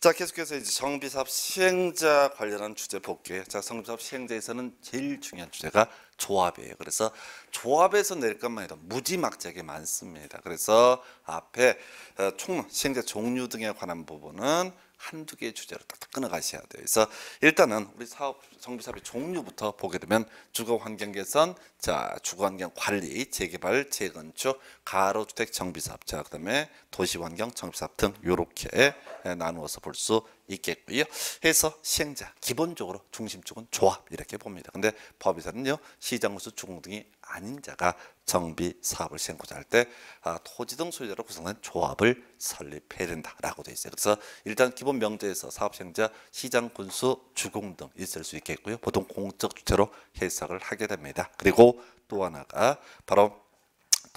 자 계속해서 이제 정비사업 시행자 관련한 주제 볼게요. 자 정비사업 시행자에서는 제일 중요한 주제가 조합이에요. 그래서 조합에서 낼 것만 해도 무지막지하게 많습니다. 그래서 앞에 어, 총 시행자 종류 등에 관한 부분은 한두 개의 주제로 딱딱 끊어가셔야 돼요. 그래서 일단은 우리 사업 정비 사업의 종류부터 보게 되면 주거 환경 개선, 자 주거 환경 관리, 재개발, 재건축, 가로주택 정비 사업, 자 그다음에 도시 환경 정비 사업 등 요렇게 나누어서 볼 수 있겠고요. 해서 시행자 기본적으로 중심축은 조합 이렇게 봅니다. 근데 법에서는요 시장구수 주공 등이 아닌 자가 정비 사업을 시행하고자 할 때 아, 토지 등 소유자로 구성된 조합을 설립해야 된다라고 돼 있어요. 그래서 일단 기본 명제에서 사업 시행자 시장 군수 주공 등 있을 수 있겠고요. 보통 공적 주체로 해석을 하게 됩니다. 그리고 또 하나가 바로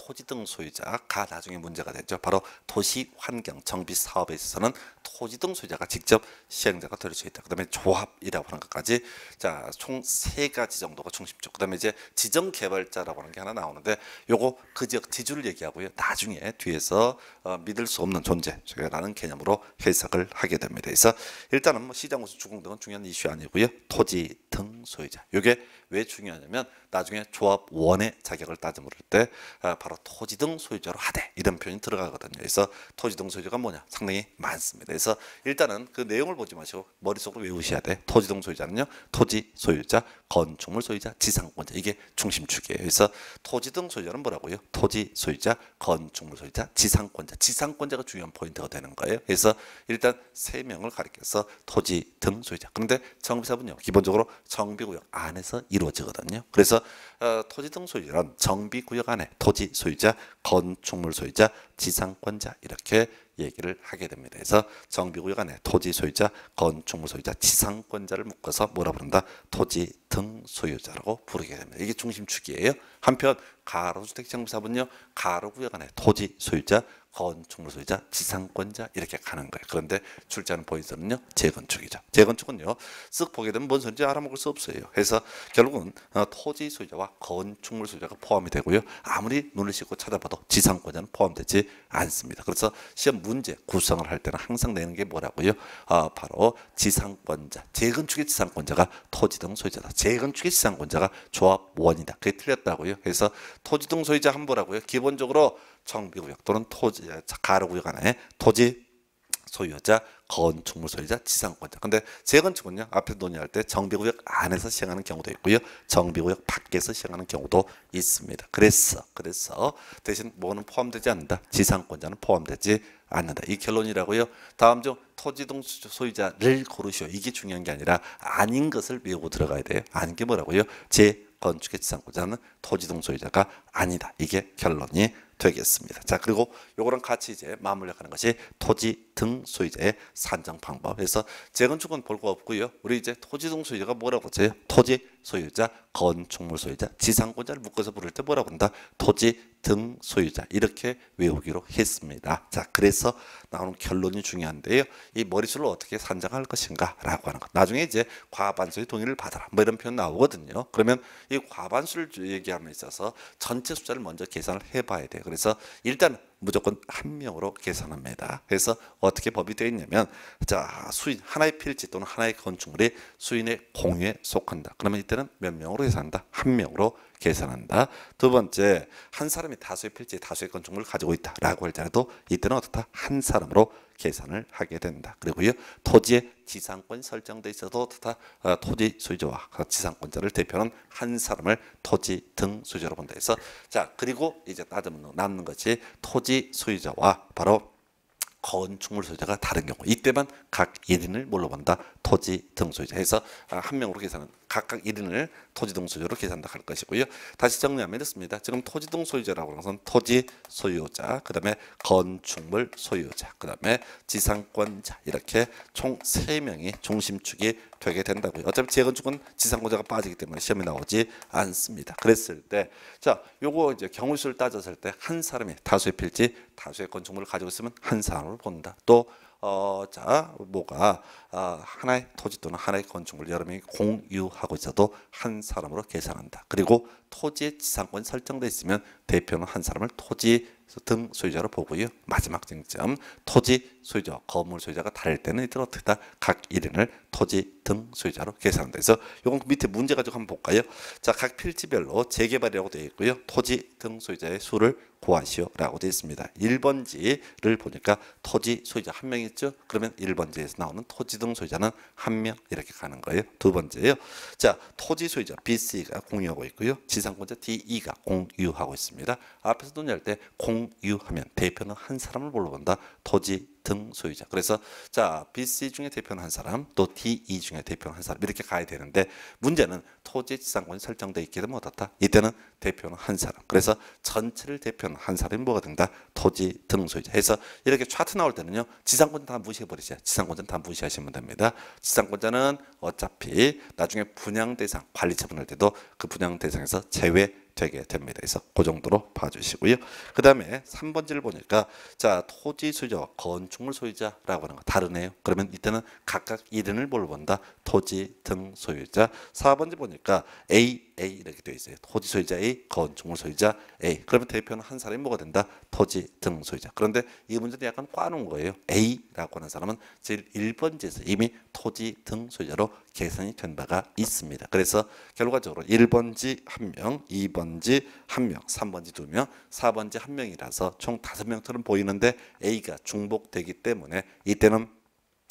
토지 등 소유자가 나중에 문제가 되죠. 바로 도시 환경 정비 사업에 있어서는 토지 등 소유자가 직접 시행자가 될 수 있다. 그다음에 조합이라고 하는 것까지 자 총 세 가지 정도가 중심적. 그다음에 이제 지정 개발자라고 하는 게 하나 나오는데 요거 그 지역 지주를 얘기하고요. 나중에 뒤에서 어, 믿을 수 없는 존재라는 개념으로 해석을 하게 됩니다. 그래서 일단은 뭐 시장 우수 주공 등은 중요한 이슈 아니고요. 토지 등 소유자. 요게 왜 중요하냐면 나중에 조합원의 자격을 따져 물을 때 아, 바로 토지 등 소유자로 하되 이런 표현이 들어가거든요. 그래서 토지 등 소유자가 뭐냐 상당히 많습니다. 그래서 일단은 그 내용을 보지 마시고 머릿속으로 외우셔야 돼. 토지 등 소유자는요. 토지 소유자, 건축물 소유자, 지상권자 이게 중심축이에요. 그래서 토지 등 소유자는 뭐라고요? 토지 소유자, 건축물 소유자, 지상권자. 지상권자가 중요한 포인트가 되는 거예요. 그래서 일단 세 명을 가리켜서 토지 등 소유자. 그런데 정비사업은요. 기본적으로 정비구역 안에서 이루어지거든요. 그래서 어, 토지 등 소유자는 정비구역 안에 토지 소유자, 건축물 소유자, 지상권자 이렇게 얘기를 하게 됩니다. 그래서 정비구역 안에 토지 소유자, 건축물 소유자, 지상권자를 묶어서 뭐라 부른다? 토지 등 소유자라고 부르게 됩니다. 이게 중심축이에요. 한편 가로주택 정비사업은요. 가로구역 안에 토지 소유자, 건축물 소유자, 지상권자 이렇게 가는 거예요. 그런데 출제하는 포인트는요. 재건축이죠. 재건축은요. 쓱 보게 되면 뭔 소리인지 알아먹을 수 없어요. 그래서 결국은 어, 토지 소유자와 건축물 소유자가 포함이 되고요. 아무리 눈을 씻고 찾아봐도 지상권자는 포함되지 않습니다. 그래서 시험 문제 구성을 할 때는 항상 내는 게 뭐라고요? 아, 바로 지상권자, 재건축의 지상권자가 토지 등 소유자다. 재건축의 지상권자가 조합원이다. 그게 틀렸다고요. 그래서 토지 등 소유자 한보라고요. 기본적으로 정비구역 또는 토지 가로구역 안에 토지 소유자, 건축물 소유자, 지상권자. 근데 재건축은요. 앞에 논의할 때 정비구역 안에서 시행하는 경우도 있고요. 정비구역 밖에서 시행하는 경우도 있습니다. 그래서 그래서 대신 뭐는 포함되지 않는다. 지상권자는 포함되지 않는다. 이 결론이라고요. 다음 중 토지 등 소유자를 고르시오. 이게 중요한 게 아니라 아닌 것을 외우고 들어가야 돼요. 아닌 게 뭐라고요? 제 건축의 지상권자는 토지 등 소유자가 아니다. 이게 결론이 되겠습니다. 자 그리고 요거랑 같이 이제 맞물려가는 것이 토지 등 소유자의 산정 방법에서 재건축은 볼 거 없고요. 우리 이제 토지 등 소유자가 뭐라고 하죠? 토지 소유자, 건축물 소유자, 지상권자를 묶어서 부를 때 뭐라고 한다? 토지 등 소유자 이렇게 외우기로 했습니다. 자, 그래서 나오는 결론이 중요한데요. 이 머릿수를 어떻게 산정할 것인가라고 하는 것. 나중에 이제 과반수의 동의를 받아라. 뭐 이런 표현 나오거든요. 그러면 이 과반수를 얘기함에 있어서 전체 숫자를 먼저 계산을 해봐야 돼요. 그래서 일단 무조건 한 명으로 계산합니다. 그래서 어떻게 법이 되어 있냐면 자 수인 하나의 필지 또는 하나의 건축물이 수인의 공유에 속한다. 그러면 이때는 몇 명으로 계산한다? 한 명으로 계산한다. 두 번째 한 사람이 다수의 필지 다수의 건축물을 가지고 있다라고 할 때라도 이때는 어떻다? 한 사람으로 계산을 하게 된다. 그리고요 토지의 지상권 설정돼 있어도 다 어, 토지 소유자와 지상권자를 대표하는 한 사람을 토지 등 소유자로 본다 해서 자 그리고 이제 따지면 남는 것이 토지 소유자와 바로 건축물 소유자가 다른 경우 이때만 각 1인을 뭘로 본다? 토지 등 소유자 해서 아, 한 명으로 계산은 각각 1인을 토지 등 소유로 계산다 할 것이고요. 다시 정리하면 이렇습니다. 지금 토지 등 소유자라고 하는 것은 토지 소유자, 그 다음에 건축물 소유자, 그 다음에 지상권자 이렇게 총 3명이 중심축이 되게 된다고요. 어차피 재건축은 지상권자가 빠지기 때문에 시험에 나오지 않습니다. 그랬을 때, 자, 요거 이제 경우수를 따졌을 때 한 사람이 다수의 필지, 다수의 건축물을 가지고 있으면 한 사람을 본다. 또 어, 자, 뭐가 어, 하나의 토지 또는 하나의 건축물 여러 명이 공유하고 있어도 한 사람으로 계산한다. 그리고 토지의 지상권 설정돼 있으면 대표는 한 사람을 토지 등 소유자로 보고요. 마지막 쟁점 토지 소유자, 건물 소유자가 다를 때는 이들 어떻게 다 각 1인을 토지 등 소유자로. 그래서 요건 밑에 문제 가지고 한번 볼까요? 자, 각 필지별로 재개발이라고 되어 있고요. 토지 등 소유자의 수를 구하시오라고 되어 있습니다. 1번지를 보니까 토지 소유자 한 명 있죠? 그러면 1번지에서 나오는 토지 등 소유자는 한 명 이렇게 가는 거예요. 두 번째요. 자, 토지 소유자 BC가 공유하고 있고요. 지상권자 DE가 공유하고 있습니다. 앞에서 논의할 때 공유하면 대표는 한 사람을 뭘로 본다? 토지 등 소유자. 그래서 자 BC 중에 대표는 한 사람, 또 DE 중에 대표는 한 사람 이렇게 가야 되는데 문제는 토지 지상권이 설정돼 되면 어떻다? 이때는 대표는 한 사람. 그래서 전체를 대표는 한 사람이 뭐가 된다? 토지 등 소유자. 해서 이렇게 차트 나올 때는요 지상권 다 무시해 버리세요. 지상권자는 다 무시하시면 됩니다. 지상권자는 어차피 나중에 분양 대상 관리 처분할 때도 그 분양 대상에서 제외 되게 됩니다. 그래서 그 정도로 봐주시고요. 그 다음에 3번지를 보니까 자 토지 소유자, 건축물 소유자라고 하는 거 다르네요. 그러면 이때는 각각 이름을 뭘 본다? 토지 등 소유자. 4번지 보니까 A, A 이렇게 되어 있어요. 토지 소유자 A, 건축물 소유자 A. 그러면 대표는 한 사람이 뭐가 된다? 토지 등 소유자. 그런데 이 문제는 약간 꽈놓은 거예요. A라고 하는 사람은 제일 1번지에서 이미 토지 등 소유자로 계산이 된 바가 있습니다. 그래서 결과적으로 1번지 한 명, 2번지 한 명, 3번지 두 명, 4번지 한 명이라서 총 다섯 명처럼 보이는데 A가 중복되기 때문에 이때는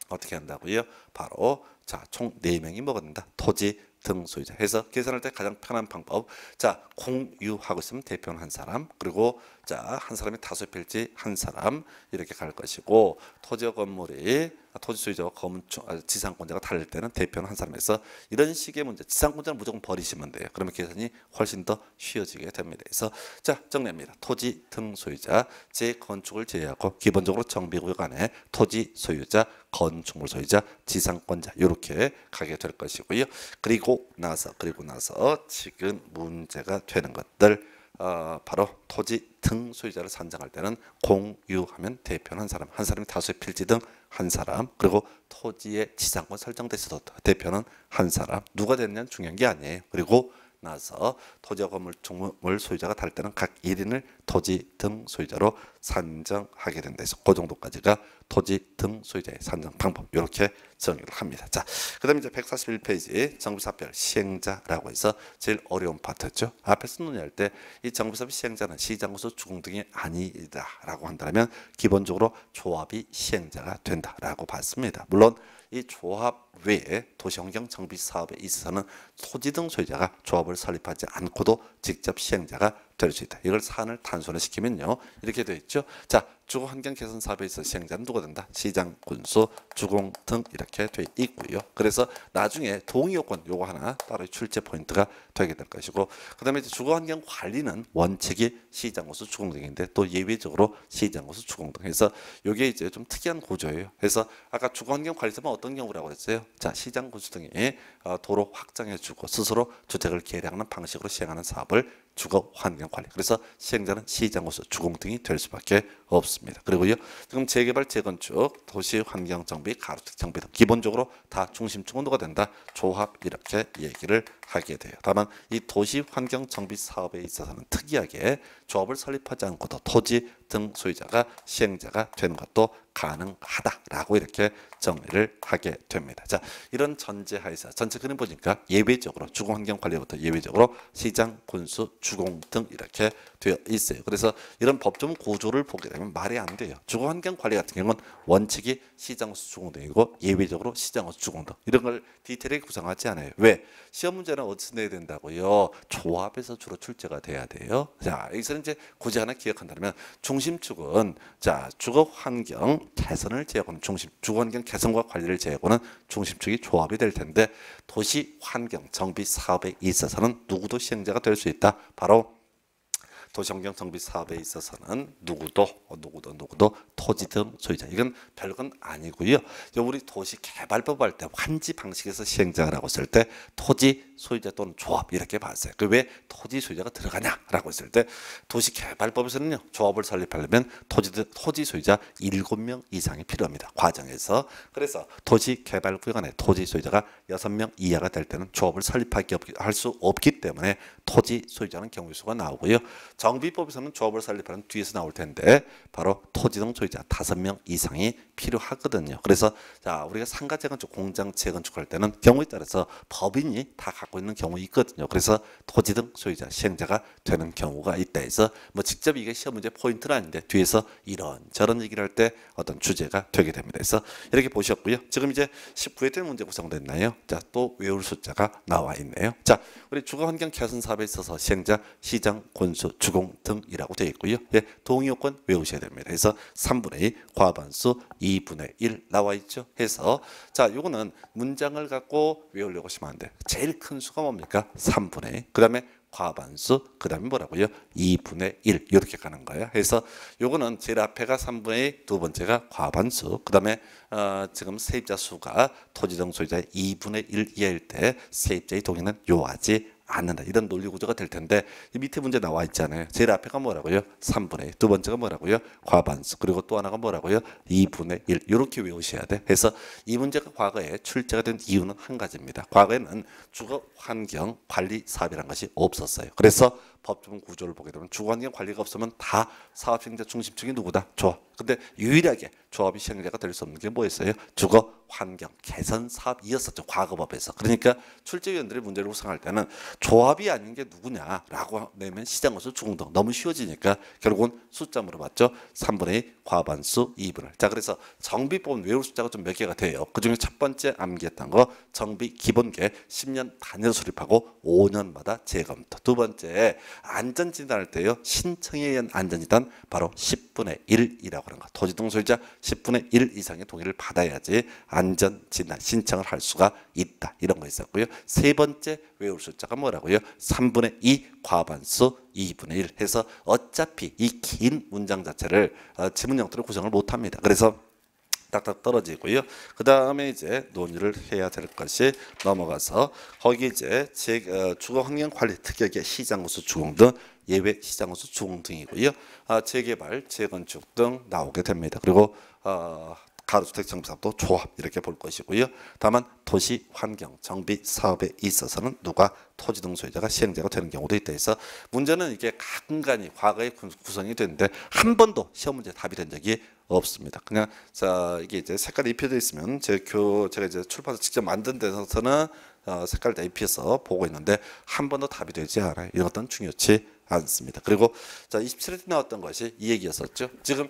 어떻게 한다고요? 바로 자, 총 네명이 뭐가 된다? 토지 등 소유자. 해서 계산할 때 가장 편한 방법. 자 공유하고 있으면 대표는 한 사람 그리고 자 한 사람이 다수 필지 한 사람 이렇게 갈 것이고 토지와 건물이 토지 소유자와 건축 아, 지상권자가 다를 때는 대표는 한 사람에서 이런 식의 문제 지상권자는 무조건 버리시면 돼요. 그러면 계산이 훨씬 더 쉬워지게 됩니다. 그래서 자 정리합니다. 토지 등 소유자 재건축을 제외하고 기본적으로 정비구역 안에 토지 소유자 건축물 소유자 지상권자 이렇게 가게 될 것이고요. 그리고 나서 그리고 나서 지금 문제가 되는 것들 어, 바로 토지 등 소유자를 산정할 때는 공유하면 대표는 한 사람, 한 사람이 다수의 필지 등 한 사람, 그리고 토지의 지상권 설정됐어도 대표는 한 사람. 누가 됐냐는 중요한 게 아니에요. 그리고 나서 토지와 건물 종물 소유자가 다를 때는 각 1인을 토지 등 소유자로 산정하게 된다 해서 그 정도까지가 토지 등 소유자의 산정 방법 이렇게 정의를 합니다. 자, 그 다음에 이제 141페이지 정비사별 시행자라고 해서 제일 어려운 파트죠. 앞에서 논의할 때 이 정비사별 시행자는 시장구수 주공 등이 아니다라고 한다면 기본적으로 조합이 시행자가 된다라고 봤습니다. 물론 이 조합 외에 도시환경 정비 사업에 있어서는 토지 등 소유자가 조합을 설립하지 않고도 직접 시행자가 될 수 있다. 이걸 사안을 단순화시키면요. 이렇게 되어 있죠. 자, 주거 환경 개선 사업에 있어 시행자는 누가 된다? 시장, 군수, 주공 등 이렇게 되어 있고요. 그래서 나중에 동의 요건 요거 하나 따로 출제 포인트가 되게 될 것이고 그다음에 이제 주거 환경 관리는 원칙이 시장, 군수, 주공 등인데 또 예외적으로 시장, 군수, 주공 등 해서 요게 이제 좀 특이한 구조예요. 그래서 아까 주거 환경 관리사면 어떤 경우라고 했어요? 자, 시장, 군수 등이 어, 도로 확장해 주고 스스로 주택을 개량하는 방식으로 시행하는 사업을 주거 환경 관리. 그래서 시행자는 시장으로서 주공등이 될 수밖에 없습니다. 그리고요. 지금 재개발, 재건축, 도시 환경 정비, 가로등 정비 등 기본적으로 다 중심축 온도가 된다. 조합 이렇게 얘기를 하게 돼요. 다만 이 도시 환경 정비 사업에 있어서는 특이하게 조합을 설립하지 않고도 토지 등 소유자가 시행자가 되는 것도 가능하다라고 이렇게 정리를 하게 됩니다. 자, 이런 전제하에서 전체 그림 보니까 예외적으로 주공환경 관리부터 예외적으로 시장, 군수, 주공 등 이렇게 되어 있어요. 그래서 이런 법정 구조를 보게 되면 말이 안 돼요. 주거환경 관리 같은 경우는 원칙이 시장호수 주공등이고 예외적으로 시장호수 주공등 이런 걸 디테일하게 구성하지 않아요. 왜? 시험 문제는 어디서 내야 된다고요? 조합에서 주로 출제가 돼야 돼요. 자, 여기서는 이제 굳이 하나 기억한다면 중심축은 자 주거환경 개선을 제하고는 중심 주거환경 개선과 관리를 제하고는 중심축이 조합이 될 텐데 도시 환경 정비 사업에 있어서는 누구도 시행자가 될 수 있다. 바로 도시환경 정비 사업에 있어서는 누구도 누구도 누구도 토지 등 소유자 이건 별건 아니고요. 우리 도시 개발법 할 때 환지 방식에서 시행자라고 했을 때 토지 소유자 또는 조합 이렇게 봤어요. 그 왜 토지 소유자가 들어가냐라고 했을 때 도시 개발법에서는요. 조합을 설립하려면 토지 토지 소유자 7명 이상이 필요합니다. 과정에서 그래서 도시 개발 구역 안에 토지 소유자가 6명 이하가 될 때는 조합을 설립하기 할 수 없기 때문에 토지 소유자는 경우 수가 나오고요. 정비법에서는 조합을 설립하는 뒤에서 나올 텐데 바로 토지등 소유자 다섯 명 이상이 필요하거든요. 그래서 자 우리가 상가 재건축, 공장 재건축할 때는 경우에 따라서 법인이 다 갖고 있는 경우 있거든요. 그래서 토지 등 소유자 시행자가 되는 경우가 있다 해서 뭐 직접 이게 시험 문제 포인트는 아닌데 뒤에서 이런 저런 얘기를 할 때 어떤 주제가 되게 됩니다. 그래서 이렇게 보셨고요. 지금 이제 19회 때 문제 구성됐나요? 자 또 외울 숫자가 나와 있네요. 자 우리 주거 환경 개선 사업에 있어서 시행자, 시장, 권수, 주공 등이라고 되어 있고요. 예, 동의 요건 외우셔야 됩니다. 그래서 3분의 2 과반수 2분의 1 나와 있죠. 해서 자 요거는 문장을 갖고 외우려고 하시면 안 돼요. 제일 큰 수가 뭡니까? 3분의 2. 그다음에 과반수 그 다음에 뭐라고요? 2분의 1 이렇게 가는 거예요. 그래서 요거는 제일 앞에가 3분의 2, 두 번째가 과반수. 그 다음에 어, 지금 세입자 수가 토지등 소유자의 2분의 1 이하일 때 세입자의 동의는 요하지 않는다. 이런 논리 구조가 될 텐데 이 밑에 문제 나와 있잖아요. 제일 앞에가 뭐라고요? 3분의 2. 두 번째가 뭐라고요? 과반수. 그리고 또 하나가 뭐라고요? 2분의 1. 이렇게 외우셔야 돼. 그래서 이 문제가 과거에 출제가 된 이유는 한 가지입니다. 과거에는 주거 환경 관리 사업이라는 것이 없었어요. 그래서 법정 구조를 보게 되면 주거 환경 관리가 없으면 다 사업 시행자 중심층이 누구다? 조합. 근데 유일하게 조합이 시행자가 될 수 없는 게 뭐였어요? 주거 환경 개선 사업이었었죠. 과거법에서. 그러니까 출제위원들이 문제를 구성할 때는 조합이 아닌 게 누구냐라고 내면 시장으로서 주공등 너무 쉬워지니까 결국은 숫자 물어봤죠. 3분의 2 과반수 2분을. 자 그래서 정비법은 외울 숫자가 좀 몇 개가 돼요. 그중에 첫 번째 암기했던 거 정비 기본계 10년 단위로 수립하고 5년마다 재검토. 두 번째 안전진단할 때요. 신청에 의한 안전진단 바로 10분의 1이라고 하는 거. 토지등 소유자 10분의 1 이상의 동의를 받아야지 안전진단 신청을 할 수가 있다. 이런 거 있었고요. 세 번째 외울 숫자가 뭐라고요? 3분의 2 과반수 2분의 1 해서 어차피 이 긴 문장 자체를 어, 지문 형태로 구성을 못 합니다. 그래서 딱딱 떨어지고요. 그 다음에 이제 논의를 해야 될 것이 넘어가서 거기 이제 제, 어, 주거 환경 관리 특약의 시장우수 주공 등 예외 시장우수 주공 등이고요. 아, 재개발, 재건축 등 나오게 됩니다. 그리고 어, 가로주택 정비사업도 조합 이렇게 볼 것이고요. 다만 도시 환경 정비 사업에 있어서는 누가 토지 등 소유자가 시행자가 되는 경우도 있다 해서 문제는 이게 가끔가니 과거에 구- 구성이 됐는데 한 번도 시험 문제 답이 된 적이 없습니다. 그냥 자 이게 이제 색깔이 입혀져 있으면 제 교 제가 이제 출판사 직접 만든 데서는 어, 색깔 다 입혀서 보고 있는데 한 번도 답이 되지 않아요. 이런 것은 중요치 않습니다. 그리고 자 27회 때 나왔던 것이 이 얘기였었죠. 지금 어,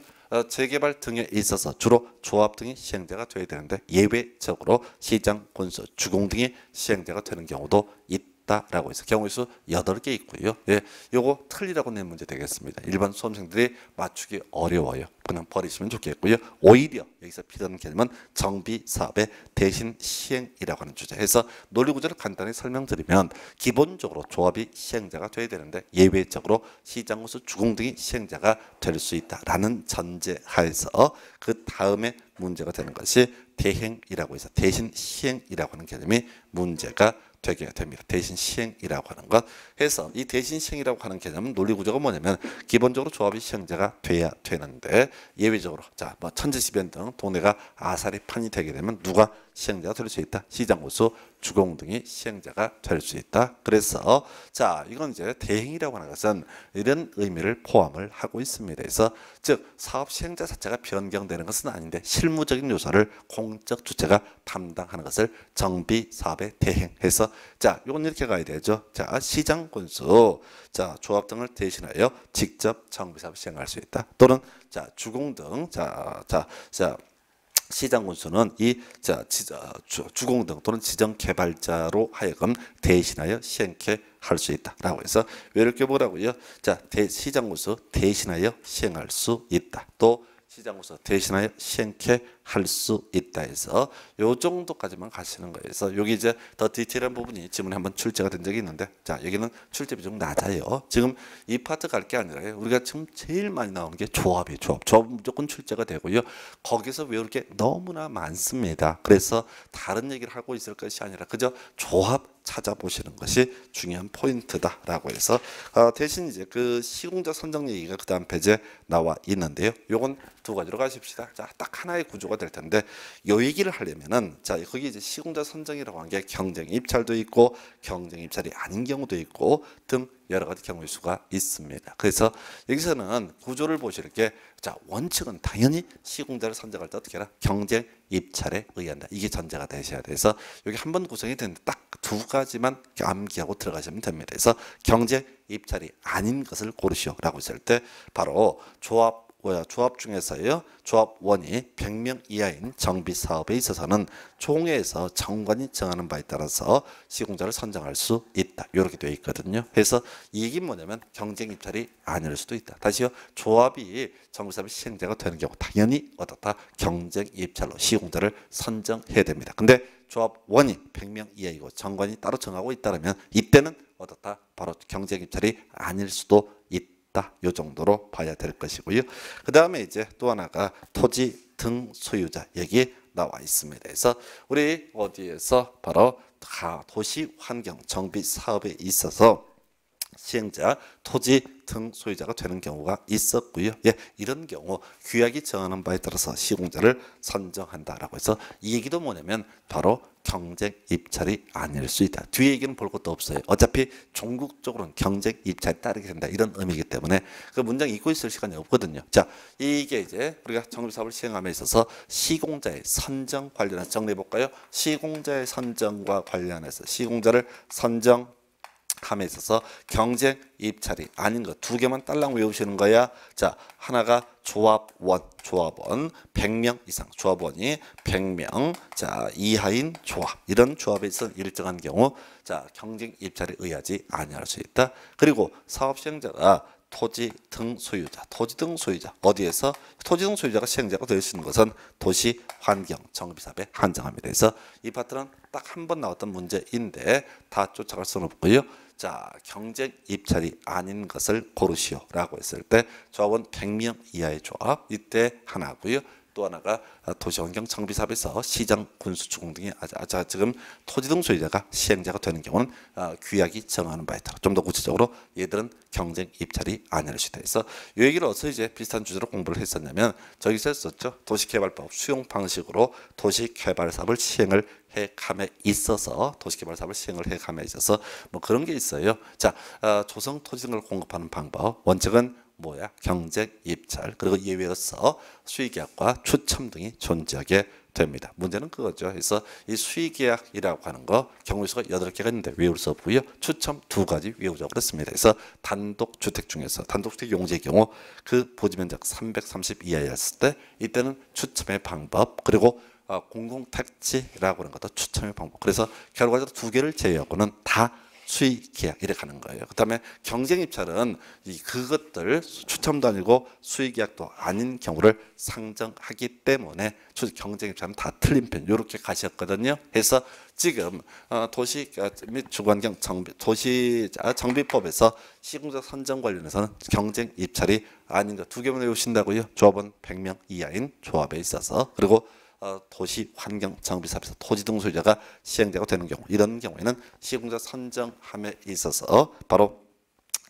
재개발 등에 있어서 주로 조합 등이 시행자가 돼야 되는데 예외적으로 시장, 건설, 주공 등이 시행자가 되는 경우도 있다 라고 해서 경우의 수 8개 있고요. 예, 요거 틀리라고 낸 문제 되겠습니다. 일반 수험생들이 맞추기 어려워요. 그냥 버리시면 좋겠고요. 오히려 여기서 필요한 개념은 정비 사업의 대신 시행이라고 하는 주제. 해서 논리 구조를 간단히 설명드리면 기본적으로 조합이 시행자가 돼야 되는데 예외적으로 시장 우수 주공 등이 시행자가 될 수 있다라는 전제 하에서 그 다음에 문제가 되는 것이 대행이라고 해서 대신 시행이라고 하는 개념이 문제가 되게 됩니다. 대신 시행이라고 하는 것. 해서 이 대신 시행이라고 하는 개념은 논리 구조가 뭐냐면 기본적으로 조합이 시행자가 돼야 되는데 예외적으로 자 뭐 천지시변 등 동네가 아사리 판이 되게 되면 누가 시행자가 될 수 있다. 시장 우수 주공 등이 시행자가 될 수 있다. 그래서 자 이건 이제 대행이라고 하는 것은 이런 의미를 포함을 하고 있습니다. 그래서 즉 사업 시행자 자체가 변경되는 것은 아닌데 실무적인 요소를 공적 주체가 담당하는 것을 정비 사업의 대행해서 자 이건 이렇게 가야 되죠. 자 시장 군수 자 조합 등을 대신하여 직접 정비 사업 시행할 수 있다. 또는 자 주공 등자자 자 시장 군수는 이 자, 주공 등 또는 지정 개발자로 하여금 대신하여 시행케 할 수 있다라고 해서 왜 이렇게 뭐라고요? 자, 대, 시장 군수 대신하여 시행할 수 있다. 또 시장 군수 대신하여 시행케 할 수 있다 해서 요 정도까지만 가시는 거예요. 그래서 여기 이제 더 디테일한 부분이 지문에 한번 출제가 된 적이 있는데 자, 여기는 출제 비중 낮아요. 지금 이 파트 갈 게 아니라요. 우리가 지금 제일 많이 나오는 게 조합이에요. 조합. 조합 무조건 출제가 되고요. 거기서 외울 게 너무나 많습니다. 그래서 다른 얘기를 하고 있을 것이 아니라 그저 조합 찾아보시는 것이 중요한 포인트다라고 해서 어, 대신 이제 그 시공자 선정 얘기가 그 다음 페이지에 나와 있는데요. 요건 두 가지로 가십시다. 자, 딱 하나의 구조 가 구조가 될 텐데 요 얘기를 하려면은 자 거기 이제 시공자 선정이라고 하는 게 경쟁 입찰도 있고 경쟁 입찰이 아닌 경우도 있고 등 여러 가지 경우일 수가 있습니다. 그래서 여기서는 구조를 보실 게 자 원칙은 당연히 시공자를 선정할 때 어떻게 해라 경쟁 입찰에 의한다. 이게 전제가 되셔야 돼서 여기 한 번 구성이 되는데 딱 두 가지만 암기하고 들어가시면 됩니다. 그래서 경쟁 입찰이 아닌 것을 고르시오라고 했을 때 바로 조합 뭐야 조합 중에서요. 조합원이 100명 이하인 정비 사업에 있어서는 총회에서 정관이 정하는 바에 따라서 시공자를 선정할 수 있다. 이렇게 되어 있거든요. 그래서 이 얘기는 뭐냐면 경쟁 입찰이 아닐 수도 있다. 다시요. 조합이 정비 사업의 시행자가 되는 경우 당연히 어떻다. 경쟁 입찰로 시공자를 선정해야 됩니다. 근데 조합원이 100명 이하이고 정관이 따로 정하고 있다면 이때는 어떻다. 바로 경쟁 입찰이 아닐 수도 있다 있다. 요 정도로 봐야 될 것이고요. 그 다음에 이제 또 하나가 토지 등 소유자 여기 나와 있습니다. 그래서 우리 어디에서 바로 도시 환경 정비 사업에 있어서 시행자 토지 등 소유자가 되는 경우가 있었고요. 예, 이런 경우 규약이 정하는 바에 따라서 시공자를 선정한다라고 해서 이 얘기도 뭐냐면 바로 경쟁 입찰이 아닐 수 있다. 뒤에 얘기는 볼 것도 없어요. 어차피 종국적으로는 경쟁 입찰이 따르게 된다. 이런 의미이기 때문에 그 문장 읽고 있을 시간이 없거든요. 자, 이게 이제 우리가 정비 사업을 시행함에 있어서 시공자의 선정 관련해서 정리해 볼까요? 시공자의 선정과 관련해서 시공자를 선정 함에 있어서 경쟁 입찰이 아닌 것 두 개만 딸랑 외우시는 거야. 자, 하나가 조합원, 조합원 100명 이상 조합원이 100명 자, 이하인 조합. 이런 조합에 있어 일정한 경우 자, 경쟁 입찰에 의하지 아니할 수 있다. 그리고 사업 시행자가 토지 등 소유자, 토지 등 소유자 어디에서 토지 등 소유자가 시행자가 될 수 있는 것은 도시 환경 정비사업에 한정합니다. 그래서 이 파트는 딱 한 번 나왔던 문제인데 다 쫓아갈 수는 없고요. 자, 경쟁 입찰이 아닌 것을 고르시오라고 했을 때 조합은 100명 이하의 조합 이때 하나고요. 또 하나가 도시환경 정비 사업에서 시장 군수주공 등이 아자 지금 토지 등 소유자가 시행자가 되는 경우는 어, 규약이 정하는 바에 따라 좀 더 구체적으로 얘들은 경쟁 입찰이 수 있다. 그래서 이 얘기를 어서 이제 비슷한 주제로 공부를 했었냐면 저기서 했었죠. 도시개발법 수용 방식으로 도시개발 사업을 시행을 해감에 있어서 도시개발 사업을 시행을 해감에 있어서 뭐 그런 게 있어요. 자, 어, 조성 토지 등을 공급하는 방법 원칙은 뭐야? 경쟁 입찰 그리고 예외로서 수의계약과 추첨 등이 존재하게 됩니다. 문제는 그거죠. 그래서 이 수의계약이라고 하는 거 경우 수가 여덟 개가 있는데 외울 수 없고요. 추첨 두 가지 외우자고 그랬습니다. 그래서 단독 주택 중에서 단독 주택 용지의 경우 그 보지 면적 330 이하였을 때 이때는 추첨의 방법 그리고 어, 공공택지라고 하는 것도 추첨의 방법. 그래서 결과적으로 두 개를 제외하고는 다 수의 계약 이렇게 가는 거예요. 그다음에 경쟁 입찰은 이 그것들 추첨도 아니고 수의 계약도 아닌 경우를 상정하기 때문에 경쟁 입찰은 다 틀린 편 이렇게 가셨거든요. 해서 지금 어, 도시 및 주관경 정비 도시 정비법에서 시공자 선정 관련해서는 경쟁 입찰이 아닌 것두 개만 외우신다고요. 조합은 100명 이하인 조합에 있어서 그리고 어, 도시 환경 정비 사업에서 토지 등 소유자가 시행자가 되는 경우 이런 경우에는 시공자 선정함에 있어서 바로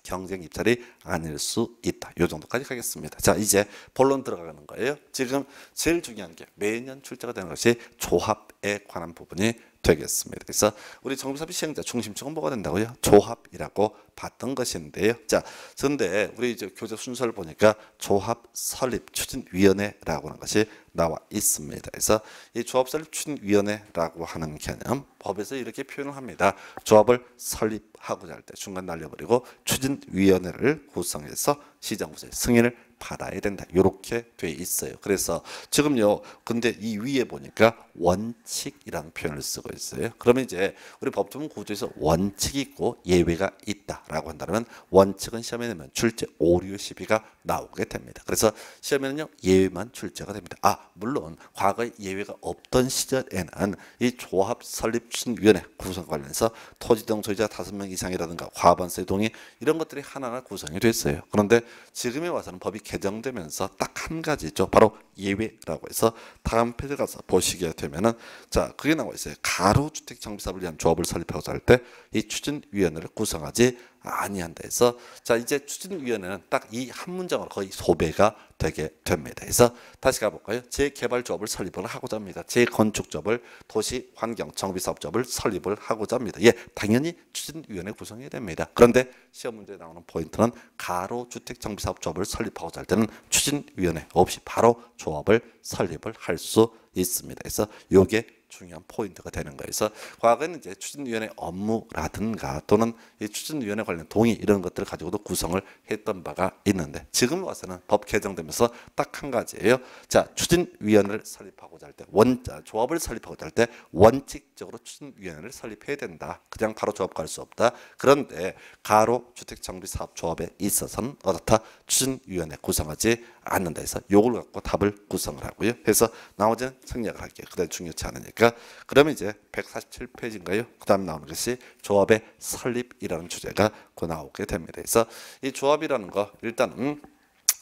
경쟁 입찰이 아닐 수 있다. 요 정도까지 가겠습니다. 자, 이제 본론 들어가는 거예요. 지금 제일 중요한 게 매년 출제가 되는 것이 조합에 관한 부분이 되겠습니다. 그래서 우리 정비사업 시행자 중심축은 뭐가 된다고요? 조합이라고 봤던 것인데요. 자, 그런데 우리 이제 교재 순서를 보니까 조합 설립 추진위원회라고 하는 것이 나와 있습니다. 그래서 이 조합 설립 추진위원회라고 하는 개념 법에서 이렇게 표현을 합니다. 조합을 설립하고자 할 때 중간 날려버리고 추진위원회를 구성해서 시장구세 승인을 받아야 된다. 이렇게 돼 있어요. 그래서 지금요. 근데 이 위에 보니까 원칙이라는 표현을 쓰고 있어요. 그러면 이제 우리 법조문 구조에서 원칙이 있고 예외가 있다라고 한다면 원칙은 시험에 내면 출제 오류 시비가 나오게 됩니다. 그래서 시험에는요 예외만 출제가 됩니다. 아 물론 과거에 예외가 없던 시절에는 이 조합 설립 추진위원회 구성 관련해서 토지동 소유자 다섯 명 이상이라든가 과반세 동의 이런 것들이 하나하나 구성이 됐어요. 그런데 지금에 와서는 법이 개정되면서 딱 한 가지죠. 바로 예외라고 해서 다음 페이지 가서 보시게 되면은 자 그게 나와 있어요. 가로주택 정비 사업을 위한 조합을 설립하고자 할 때 이 추진위원회를 구성하지 아니한다 해서 자 이제 추진위원회는 딱 이 한 문장으로 거의 소배가 되게 됩니다. 그래서 다시 가볼까요? 재개발 조합을 설립을 하고자 합니다. 재건축 조합을 도시 환경 정비 사업 조합을 설립을 하고자 합니다. 예, 당연히 추진위원회 구성해야 됩니다. 그런데 시험 문제에 나오는 포인트는 가로 주택 정비 사업 조합을 설립하고자 할 때는 추진위원회 없이 바로 조 합을 설립을 할 수 있습니다. 그래서 요게 중요한 포인트가 되는 거예요. 그래서 과거에는 이제 추진위원회 업무라든가 또는 이 추진위원회 관련 동의 이런 것들을 가지고도 구성을 했던 바가 있는데 지금 와서는 법 개정되면서 딱 한 가지예요. 자 추진위원회를 설립하고자 할 때 원 조합을 설립하고자 할 때 원칙적으로 추진위원회를 설립해야 된다. 그냥 바로 조합 갈 수 없다. 그런데 가로 주택 정비 사업 조합에 있어서는 어떻다 추진위원회 구성하지 않는다 해서 요걸 갖고 답을 구성을 하고요. 그래서 나머지는 생략을 할게요. 그다음 중요치 않으니까 그러면 이제 147페이지인가요? 그 다음 나오는 것이 조합의 설립이라는 주제가 그 나오게 됩니다. 그래서 이 조합이라는 거 일단은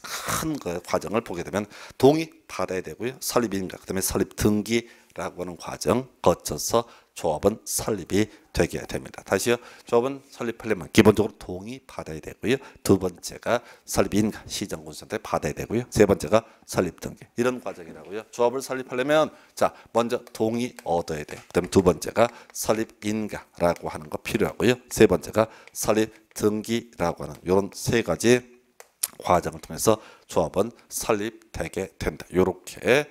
큰그 과정을 보게 되면 동의 받아야 되고요. 설립인가 그다음에 설립 등기라고 하는 과정 거쳐서 조합은 설립이 되게 됩니다. 다시요. 조합은 설립하려면 기본적으로 동의 받아야 되고요. 두 번째가 설립인가 시정군수한테 받아야 되고요. 세 번째가 설립 등기 이런 과정이라고요. 조합을 설립하려면 자 먼저 동의 얻어야 돼요. 그다음 두 번째가 설립인가라고 하는 거 필요하고요. 세 번째가 설립 등기라고 하는 이런 세 가지 과정을 통해서 조합은 설립되게 된다. 이렇게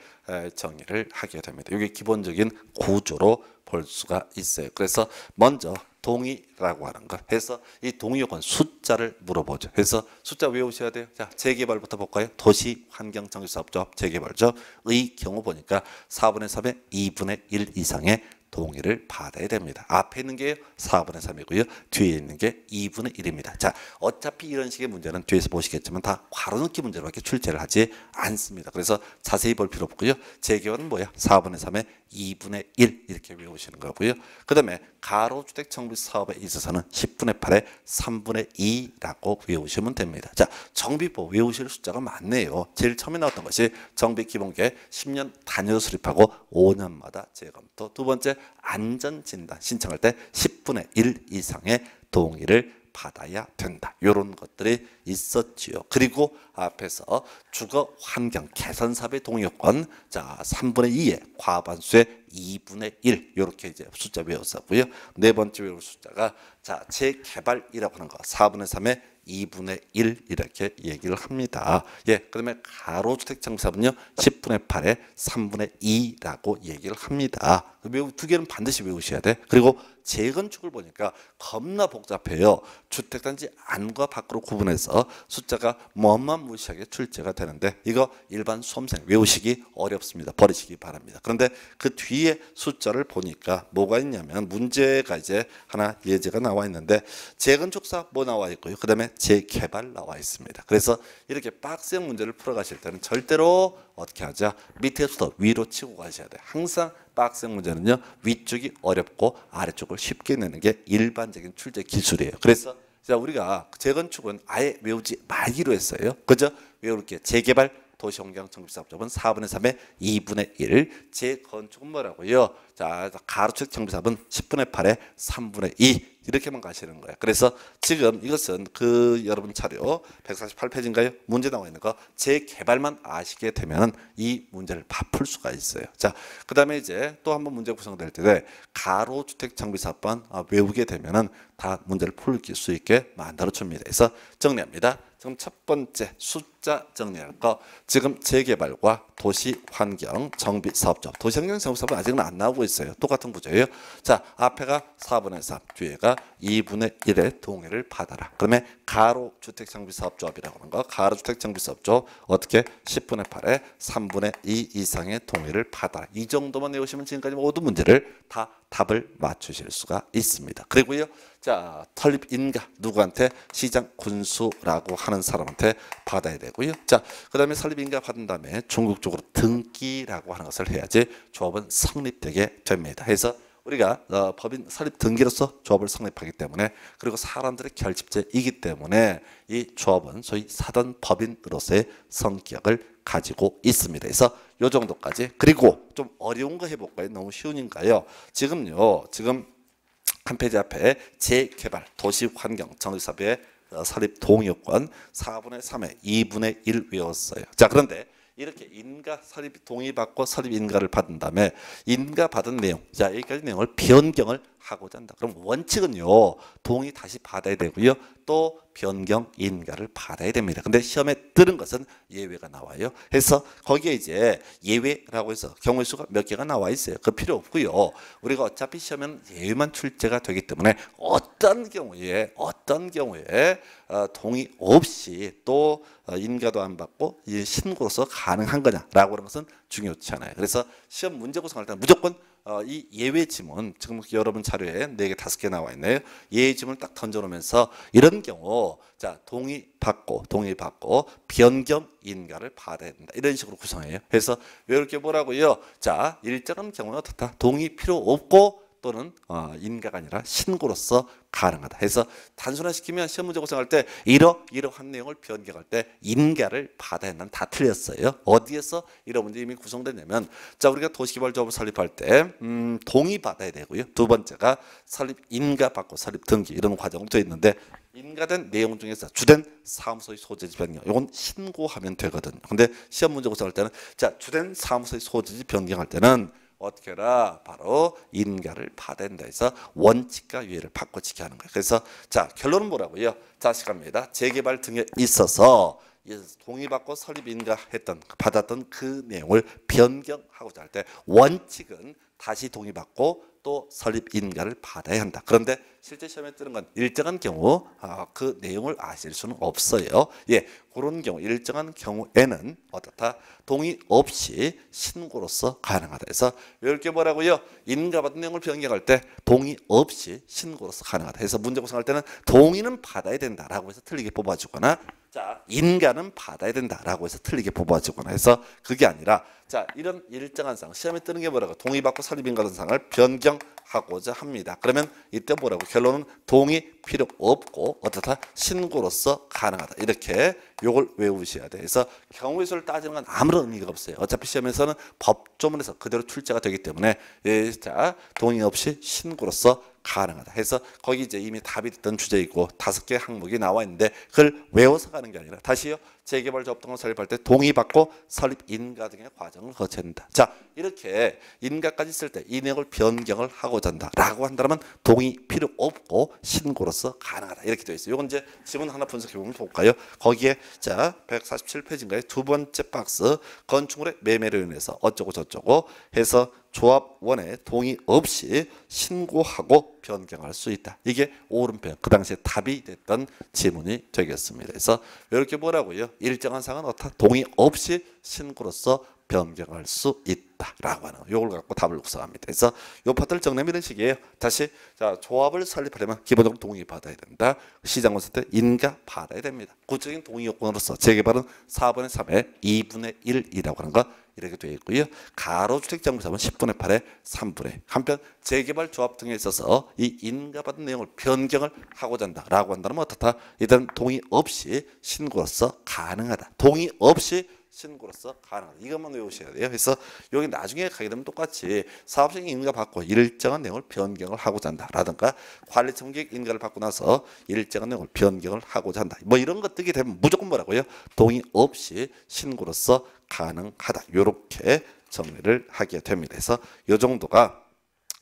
정의를 하게 됩니다. 이게 기본적인 구조로 볼 수가 있어요. 그래서 먼저 동의라고 하는 것 해서 이 동의 요건 숫자를 물어보죠. 그래서 숫자 외우셔야 돼요. 자, 재개발부터 볼까요? 도시 환경 정비 사업 조합 재개발죠. 의 경우 보니까 4분의 3의 2분의 1 이상의 동의를 받아야 됩니다. 앞에 있는 게 4분의 3이고요. 뒤에 있는 게 2분의 1입니다. 자, 어차피 이런 식의 문제는 뒤에서 보시겠지만 다 괄호넣기 문제로밖에 출제를 하지 않습니다. 그래서 자세히 볼 필요 없고요. 재개원은 뭐야? 4분의 3의 2분의 1 이렇게 외우시는 거고요. 그 다음에 가로주택 정비 사업에 있어서는 10분의 8에 3분의 2라고 외우시면 됩니다. 자, 정비법 외우실 숫자가 많네요. 제일 처음에 나왔던 것이 정비 기본계 10년 단위로 수립하고 5년마다 재검토. 두 번째 안전진단 신청할 때 10분의 1 이상의 동의를 받아야 된다. 이런 것들이 있었지요. 그리고 앞에서 주거 환경 개선 사업의 동의요건 자 3분의 2의 과반수의 2분의 1 이렇게 이제 숫자 외웠었고요. 네 번째 외울 숫자가 자 재개발이라고 하는 거 4분의 3의 2분의 1 이렇게 얘기를 합니다. 예, 그다음에 가로주택 정비사업은요 10분의 8에 3분의 2라고 얘기를 합니다. 외우 두 개는 반드시 외우셔야 돼. 그리고 재건축을 보니까 겁나 복잡해요. 주택단지 안과 밖으로 구분해서 숫자가 뭐만 무시하게 출제가 되는데 이거 일반 수험생 외우시기 어렵습니다. 버리시기 바랍니다. 그런데 그 뒤에 숫자를 보니까 뭐가 있냐면 문제가 이제 하나 예제가 나와 있는데 재건축 사업 뭐 나와 있고요. 그 다음에 재개발 나와 있습니다. 그래서 이렇게 빡센 문제를 풀어가실 때는 절대로 어떻게 하자 밑에서부터 위로 치고 가셔야 돼. 항상 빡센 문제는요 위쪽이 어렵고 아래쪽을 쉽게 내는 게 일반적인 출제 기술이에요. 그래서 자 우리가 재건축은 아예 외우지 말기로 했어요. 그죠? 외울게 재개발 도시환경 정비사업조합은 4분의 3의 2분의 1 재건축은 뭐라고요? 자 가로축 정비사업은 10분의 8의 3분의 2 이렇게만 가시는 거예요. 그래서 지금 이것은 그 여러분 차례 148페이지인가요? 문제 나와 있는 거 재개발만 아시게 되면 이 문제를 다 풀 수가 있어요. 자, 그 다음에 이제 또 한 번 문제 구성될 때 가로주택 정비사업만 아, 외우게 되면 은 다 문제를 풀 수 있게 만들어 줍니다. 그래서 정리합니다. 지금 첫 번째 숫자 정리할 거 지금 재개발과 도시환경 정비 사업적 도시환경 정비 사업은 아직은 안 나오고 있어요. 똑같은 구조예요. 자 앞에가 4분의 3 뒤에가 2분의 1의 동의를 받아라. 그러면 가로 주택정비사업조합이라고 하는 거 가로 주택정비사업조합 어떻게 10분의 8에 3분의 2 이상의 동의를 받아라. 이 정도만 내오시면 지금까지 모든 문제를 다 답을 맞추실 수가 있습니다. 그리고요. 자, 설립 인가 누구한테 시장 군수라고 하는 사람한테 받아야 되고 요. 자, 그 다음에 설립 인가 받은 다음에 중국적으로 등기라고 하는 것을 해야지 조합은 성립되게 됩니다. 해서 우리가 어, 법인 설립 등기로서 조합을 성립하기 때문에 그리고 사람들의 결집제이기 때문에 이 조합은 소위 사전 법인으로서의 성격을 가지고 있습니다. 그래서 요 정도까지 그리고 좀 어려운 거 해볼까요? 너무 쉬우니까요. 지금요. 지금 한 페이지 앞에 재개발 도시환경 정비사업의 어, 설립 동의요건 4분의 3에 2분의 1 외웠어요. 자 그런데 이렇게 인가 설립 동의 받고 설립 인가를 받은 다음에 인가 받은 내용 자 여기까지 내용을 변경을 하고자 한다. 그럼 원칙은요 동의 다시 받아야 되고요 또 변경 인가를 받아야 됩니다. 근데 시험에 뜨는 것은 예외가 나와요. 그래서 거기에 이제 예외라고 해서 경우의 수가 몇 개가 나와 있어요. 그 필요 없고요. 우리가 어차피 시험에는 예외만 출제가 되기 때문에 어떤 경우에 어떤 경우에 어, 동의 없이 또 어, 인가도 안 받고 이 신고로서 가능한 거냐라고 하는 것은 중요치 않아요. 그래서 시험 문제 구성할 때는 무조건 어, 이 예외 지문 지금 여러분 자료에 네 개 다섯 개 나와 있네요. 예외 지문을 딱 던져놓으면서 이런 경우 자 동의 받고 동의 받고 변경 인가를 받아야 된다 이런 식으로 구성해요. 그래서 이렇게 뭐라고요? 자 일정한 경우는 어떻다? 동의 필요 없고 또는 어, 인가가 아니라 신고로서 가능하다. 해서 단순화시키면 시험 문제 구성할 때 이러 이러한 내용을 변경할 때 인가를 받아야 한다는 다 틀렸어요. 어디에서 이런 문제 이미 구성됐냐면 자 우리가 도시개발조합을 설립할 때 음, 동의 받아야 되고요. 두 번째가 설립 인가 받고 설립 등기 이런 되어 있는데 인가된 내용 중에서 주된 사무소의 소재지 변경 이건 신고하면 되거든요. 근데 시험 문제 구성할 때는 자 주된 사무소의 소재지 변경할 때는 어떻게 해라? 바로 인가를 된다 해서 원칙과 유예를 바꿔 지켜야 하는 거예요. 그래서 자 결론은 뭐라고요? 갑니다. 재개발 등에 있어서 동의받고 설립 인가했던 받았던 그 내용을 변경하고자 할 때 원칙은 다시 동의받고 또 설립 인가를 받아야 한다. 그런데 실제 시험에 뜨는 건 일정한 경우 아, 그 내용을 아실 수는 없어요. 예, 그런 경우 일정한 경우에는 어떻다 동의 없이 신고로서 가능하다. 그래서 이렇게 뭐라고요? 인가받은 내용을 변경할 때 동의 없이 신고로서 가능하다. 해서 문제 구성할 때는 동의는 받아야 된다라고 해서 틀리게 뽑아주거나 자 인가는 받아야 된다라고 해서 틀리게 뽑아주거나 해서 그게 아니라 자 이런 일정한 상 시험에 뜨는 게 뭐라고 동의받고 설립 인가 상을 변경하고자 합니다. 그러면 이때 뭐라고 결론은 동의 필요 없고 어떻다 신고로서 가능하다 이렇게 요걸 외우셔야 돼. 그래서 경우의 수를 따지는 건 아무런 의미가 없어요. 어차피 시험에서는 법조문에서 그대로 출제가 되기 때문에 예, 자 동의 없이 신고로서 가능하다. 해서 거기 이제 이미 답이 됐던 주제이고 다섯 개 항목이 나와 있는데 그걸 외워서 가는 게 아니라 다시요. 재개발 접등을 설립할 때 동의받고 설립 인가 등의 과정을 된다. 자 이렇게 인가까지 쓸때이 내용을 변경을 하고자 한다라고 한다면 동의 필요 없고 신고로서 가능하다 이렇게 되어 있어요. 이건 이제 지문 하나 분석해 보면 볼까요? 거기에 자 147페이지인가요? 두 번째 박스 건축물의 매매로 인해서 어쩌고 저쩌고 해서 조합원의 동의 없이 신고하고 변경할 수 있다. 이게 오른편 그 당시에 답이 됐던 지문이 되겠습니다. 그래서 이렇게 뭐라고요? 일정한 상은 어떻다? 동의 없이 신고로서 변경할 수 있다라고 하는 요걸 갖고 답을 구성합니다. 그래서 요 파트를 정리하면 이런 식이에요. 다시 자 조합을 설립하려면 기본적으로 동의 받아야 된다. 시장 건설 때 인가 받아야 됩니다. 구체적인 동의 요건으로서 재개발은 4분의 3에 2분의 1이라고 하는 거 이렇게 되어 있고요. 가로주택 정비사업은 10분의 8에 3분의 한편 재개발 조합 등에 있어서 이 인가받은 내용을 변경을 하고자 한다라고 한다면 어떻다? 일단 동의 없이 신고로서 가능하다. 동의 없이 신고로서 가능하다. 이것만 외우셔야 돼요. 그래서 여기 나중에 가게 되면 똑같이 사업적인 인가 받고 일정한 내용을 변경을 하고자 한다라든가 관리 청객 인가를 받고 나서 일정한 내용을 변경을 하고자 한다. 뭐 이런 것 뜨게 되면 무조건 뭐라고요? 동의 없이 신고로서 가능하다. 이렇게 정리를 하게 됩니다. 그래서 이 정도가